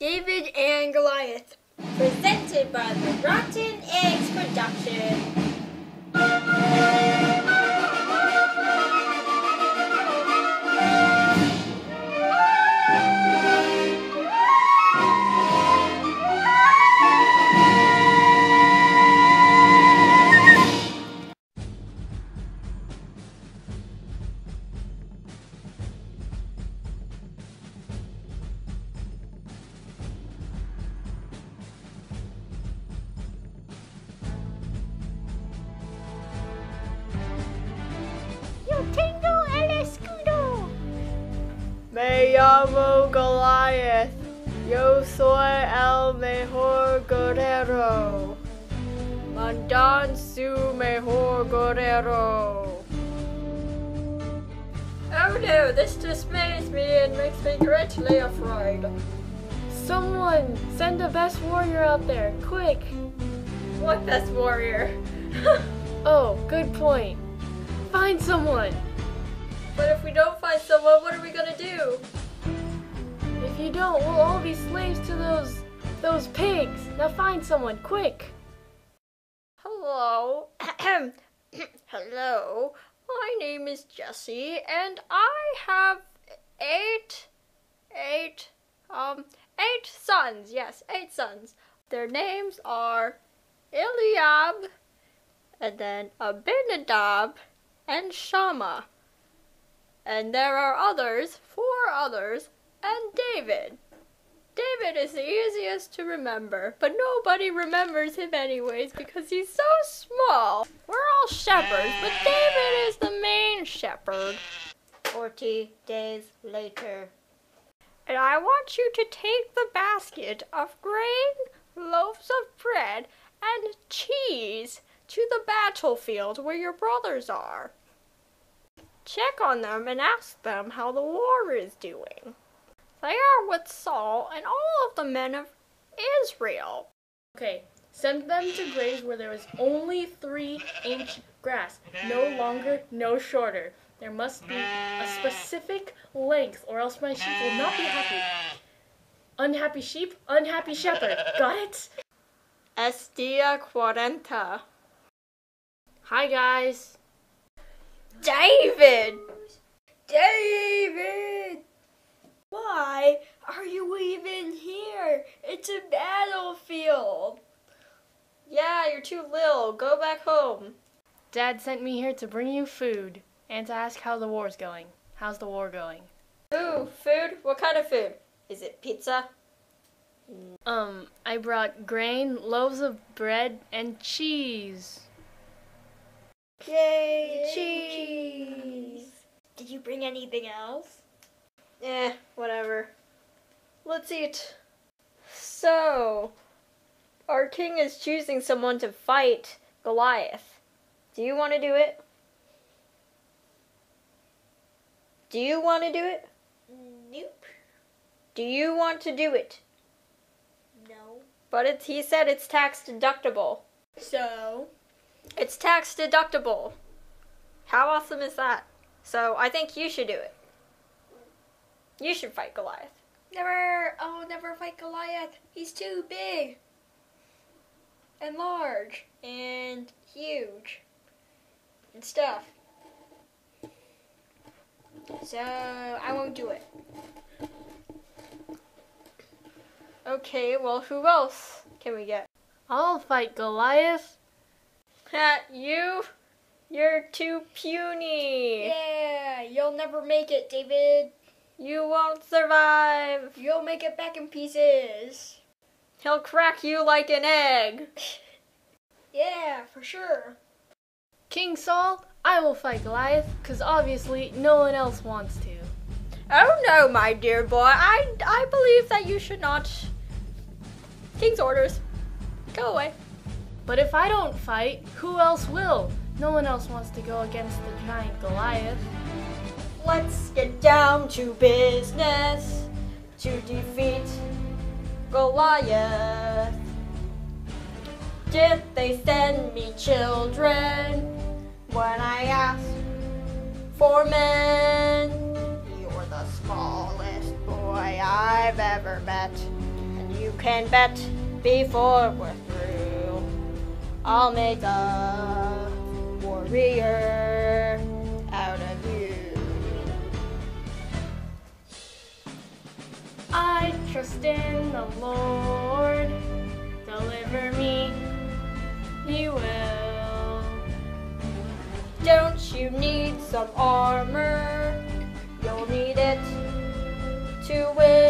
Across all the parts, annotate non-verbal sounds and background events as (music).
David and Goliath. Presented by the Rotten Eggs Production. Llamo Goliath. Yo soy el mejor guerrero. Mandan su mejor guerrero. Oh no, this dismays me and makes me greatly afraid. Someone, send the best warrior out there, quick. What best warrior? (laughs) Oh, good point. Find someone. but if we don't find someone, what are we gonna do? You don't, we'll all be slaves to those those pigs. Now find someone, quick. Hello. (clears throat) Hello. My name is Jesse and I have eight eight um eight sons. Yes, eight sons. Their names are Eliab and then Abinadab and Shammah. And there are others, four others, and David. David is the easiest to remember, but nobody remembers him anyways because he's so small. We're all shepherds, but David is the main shepherd. Forty days later. And I want you to take the basket of grain, loaves of bread, and cheese to the battlefield where your brothers are. Check on them and ask them how the war is doing. They are with Saul and all of the men of Israel. Okay, send them to graves where there is only three inch grass. No longer, no shorter. There must be a specific length, or else my sheep will not be happy. Unhappy sheep, unhappy shepherd. Got it? Estia Quarenta. Hi, guys. David! David! Why are you even here? It's a battlefield. Too little. Go back home. Dad sent me here to bring you food and to ask how the war's going. How's the war going? Ooh, food? What kind of food? Is it pizza? Um, I brought grain, loaves of bread, and cheese. Yay, cheese! Did you bring anything else? Eh, whatever. Let's eat. So, our king is choosing someone to fight Goliath. Do you want to do it? Do you want to do it? Nope. Do you want to do it? No. But it's, he said it's tax deductible. So? It's tax deductible. How awesome is that? So I think you should do it. You should fight Goliath. Never. Oh, never fight Goliath. He's too big. And large. And huge. And stuff. So, I won't do it. Okay, well, who else can we get? I'll fight Goliath. Ha, you? You're too puny. Yeah, you'll never make it, David. You won't survive. You'll make it back in pieces. He'll crack you like an egg. (laughs) Yeah, for sure. King Saul, I will fight Goliath, because obviously no one else wants to. Oh no, my dear boy. I, I believe that you should not. King's orders. Go away. But if I don't fight, who else will? No one else wants to go against the giant Goliath. Let's get down to business to defeat Goliath. Did they send me children when I asked for men? You're the smallest boy I've ever met. And you can bet before we're through, I'll make a warrior trust in the Lord. Deliver me, He will. Don't you need some armor? You'll need it to win.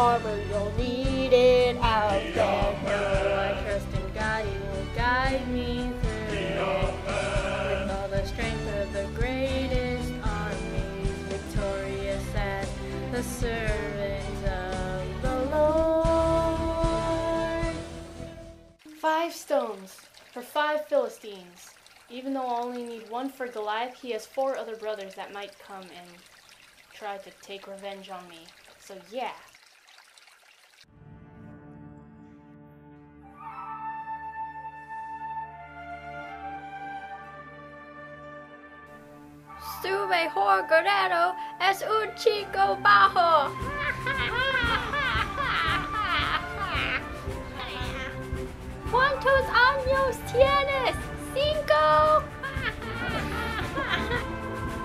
Armor, you'll need it out there. No, I trust in God, He will guide me through it. With all the strength of the greatest armies, victorious as the servant of the Lord. Five stones for five Philistines. Even though I only need one for Goliath, he has four other brothers that might come and try to take revenge on me. So yeah. Sube mejor guerrero es un chico bajo. ¿Cuántos años tienes? Cinco.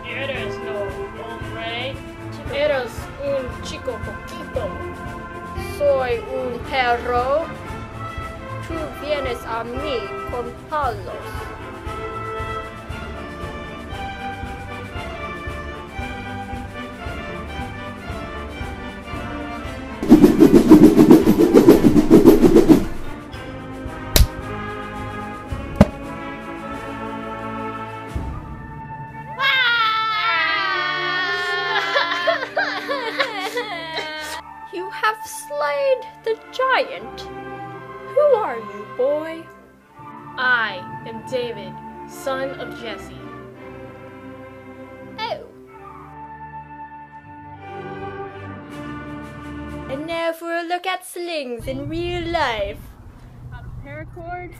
Eres no hombre. Eres un chico poquito. Soy un perro. Tú vienes a mí con palos. Slayed the giant. Who are you, boy? I am David, son of Jesse. Oh. And now for a look at slings in real life. A paracord.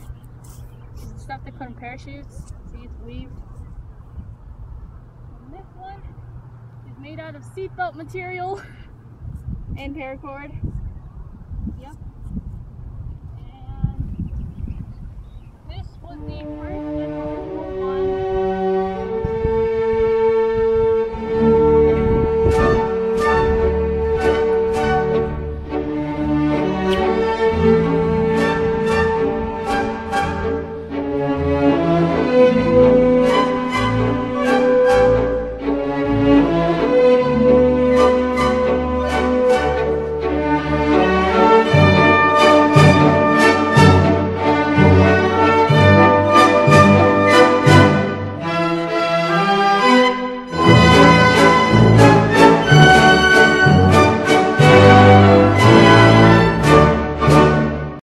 Stuff put in parachutes. See, it's weaved. And this one is made out of seatbelt material (laughs) and paracord. Yep. And this was the first